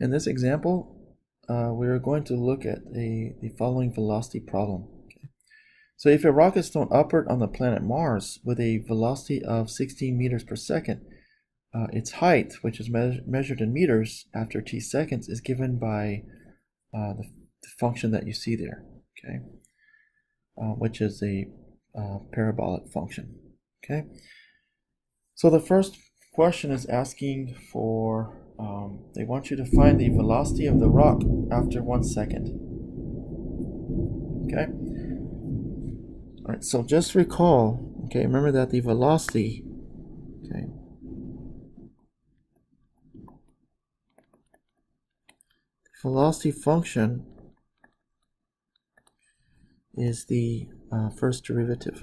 in this example, uh, we're going to look at a, the following velocity problem. Okay. So if a rocket is thrown upward on the planet Mars with a velocity of 16 meters per second, uh, its height, which is me measured in meters after t seconds, is given by uh, the, the, function that you see there, okay, uh, which is a uh, parabolic function, okay. So the first question is asking for, um, they want you to find the velocity of the rock after one second. Okay? Alright, so just recall, okay, remember that the velocity, okay, velocity function is the uh, first derivative.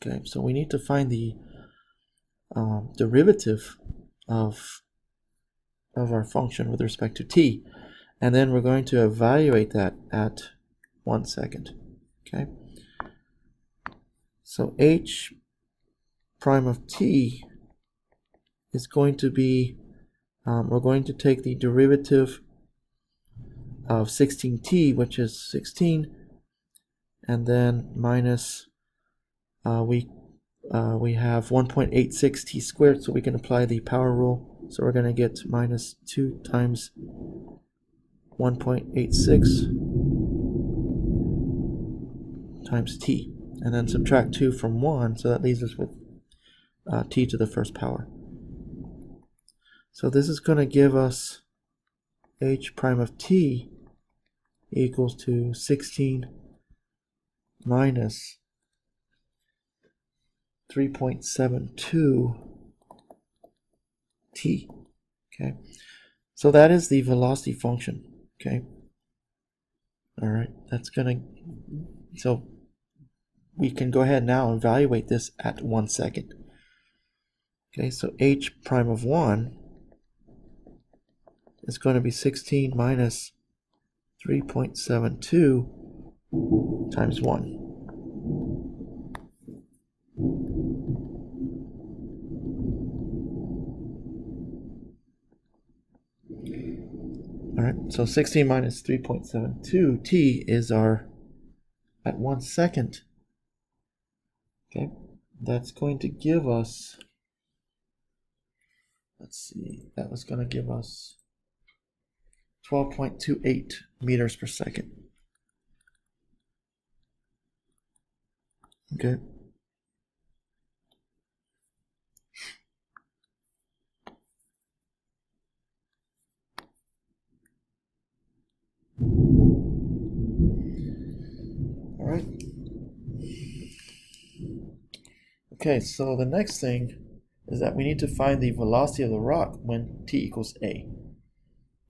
Okay, so we need to find the um, derivative of of our function with respect to t, and then we're going to evaluate that at one second. Okay, so h prime of t is going to be um, we're going to take the derivative of 16t, which is 16, and then minus uh, we uh, we have 1.86 t squared, so we can apply the power rule. So we're going to get minus 2 times 1.86 times t, and then subtract 2 from 1, so that leaves us with uh, t to the first power. So this is going to give us h prime of t equals to 16 minus 3.72 t. Okay, so that is the velocity function. Okay, all right, that's gonna. So we can go ahead now and evaluate this at one second. Okay, so h prime of 1 is going to be 16 minus 3.72 times 1. All right, so 16 minus 3.72 t is our at one second. Okay, that's going to give us, let's see, that was going to give us 12.28 meters per second. Okay. All right. Okay, so the next thing is that we need to find the velocity of the rock when t equals a.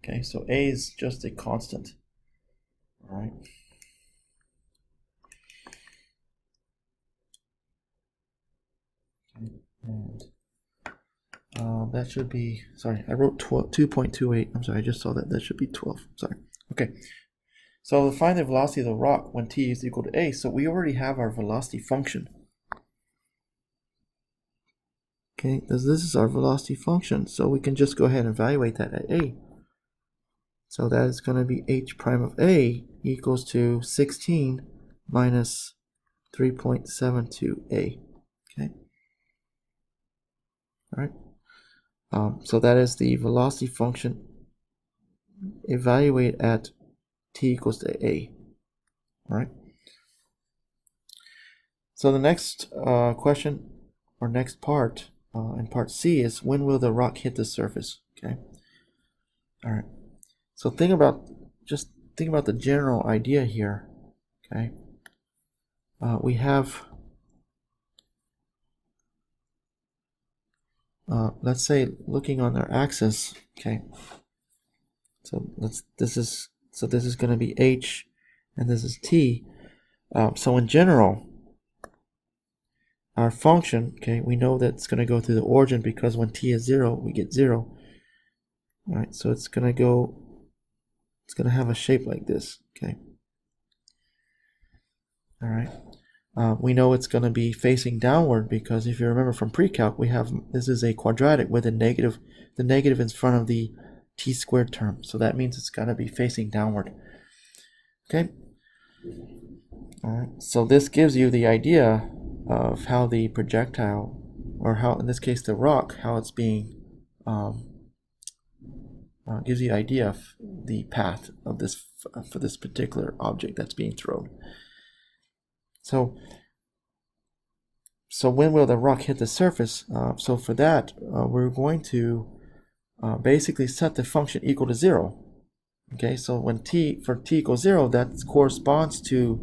Okay, so a is just a constant. All right. And uh, that should be, sorry, I wrote 2.28. I'm sorry, I just saw that. That should be 12. Sorry. Okay. So we'll find the velocity of the rock when t is equal to a. So we already have our velocity function. Okay, this is our velocity function. So we can just go ahead and evaluate that at a. So that is going to be h prime of a equals to 16 minus 3.72a. Okay. All right. Um, so that is the velocity function. Evaluate at t equals to a. All right. So the next uh, question or next part uh, in part C is when will the rock hit the surface? Okay. All right. So think about just think about the general idea here. Okay. Uh, we have uh, let's say looking on our axis. Okay. So let's this is so this is going to be h, and this is t. Um, so in general, our function, okay, we know that it's going to go through the origin because when t is 0, we get 0. All right, so it's going to go, it's going to have a shape like this, okay. All right. Uh, we know it's going to be facing downward because if you remember from pre-calc, we have this is a quadratic with a negative, the negative in front of the t squared term. So that means it's going to be facing downward. Okay. All right. So this gives you the idea of how the projectile, or how in this case the rock, how it's being um, uh, gives you an idea of the path of this for this particular object that's being thrown. So, so when will the rock hit the surface? Uh, so for that, uh, we're going to uh, basically set the function equal to zero. Okay, so when t for t equals zero, that corresponds to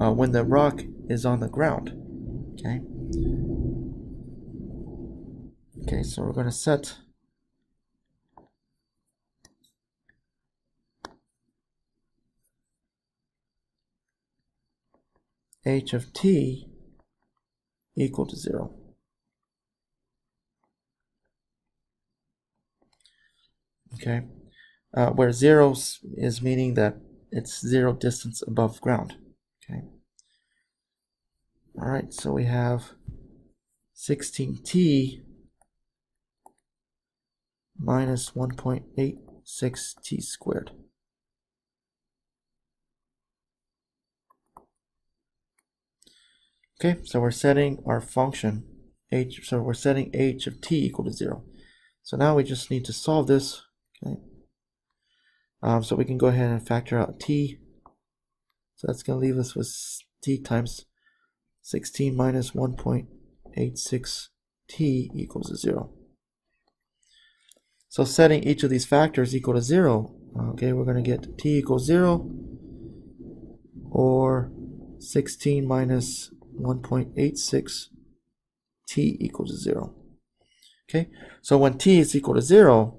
uh, when the rock is on the ground. Okay. Okay, so we're going to set h of t equal to 0. Okay, uh, where 0 is meaning that it's 0 distance above ground. All right, so we have 16t minus 1.86 t squared. Okay, so we're setting our function h, so we're setting h of t equal to 0. So now we just need to solve this. Okay, um, so we can go ahead and factor out t. So that's going to leave us with t times 16 minus 1.86 t equals 0. So setting each of these factors equal to 0, okay, we're going to get t equals 0 or 16 minus 1.86 t equals 0. Okay, so when t is equal to 0,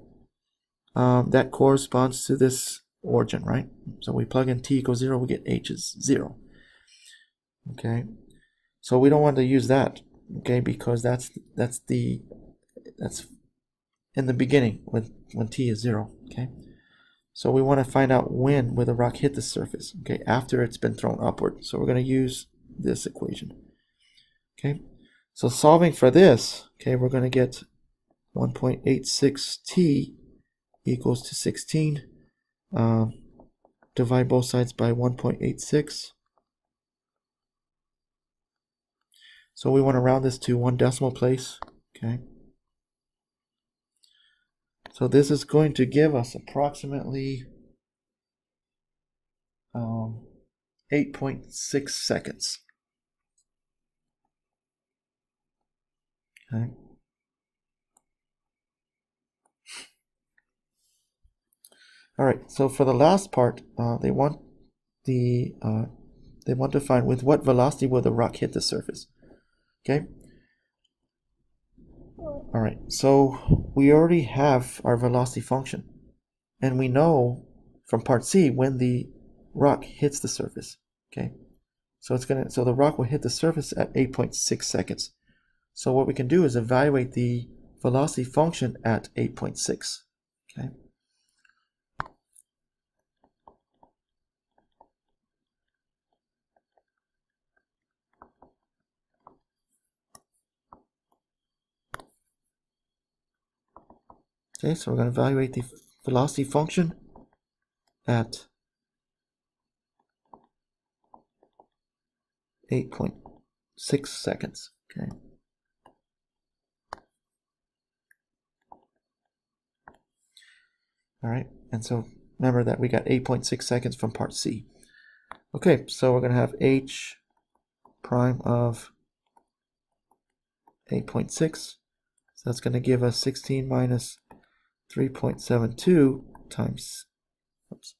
um, that corresponds to this origin, right? So we plug in t equals 0, we get h is 0. Okay, so we don't want to use that, okay, because that's that's the that's in the beginning when when t is 0, okay? So we want to find out when will the rock hit the surface, okay, after it's been thrown upward. So we're going to use this equation. Okay, so solving for this, okay, we're going to get 1.86t equals to 16. Uh, divide both sides by 1.86. So we want to round this to one decimal place. Okay. So this is going to give us approximately um, 8.6 seconds. Okay. All right. So for the last part, uh, they want the uh, they want to find with what velocity will the rock hit the surface. Okay. All right. So we already have our velocity function, and we know from part C when the rock hits the surface. Okay. So it's gonna so the rock will hit the surface at 8.6 seconds. So what we can do is evaluate the velocity function at 8.6. Okay. Okay, so we're going to evaluate the velocity function at 8.6 seconds. Okay. All right, and so remember that we got 8.6 seconds from part C. Okay, so we're going to have h prime of 8.6. So that's going to give us 16 minus 3.72 times oops,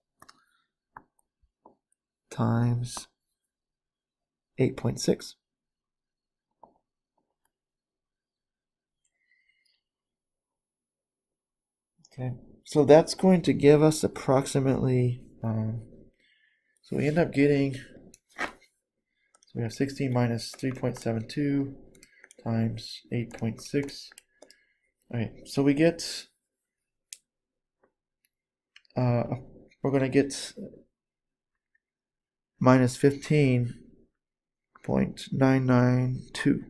times 8.6. Okay. So that's going to give us approximately, um, so we end up getting, so we have 16 minus 3.72 times 8.6. All right, so we get, uh, we're going to get minus 15.992.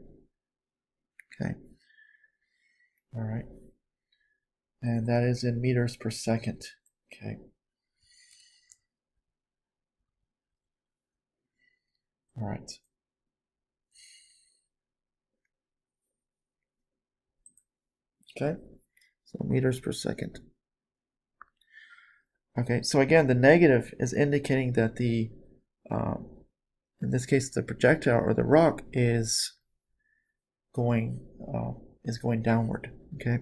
Okay. All right. And that is in meters per second. Okay. All right. Okay. So meters per second. Okay, so again, the negative is indicating that the, um, in this case, the projectile or the rock is going uh, is going downward. Okay.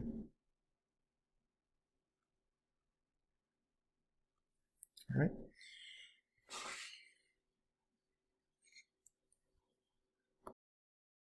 All right.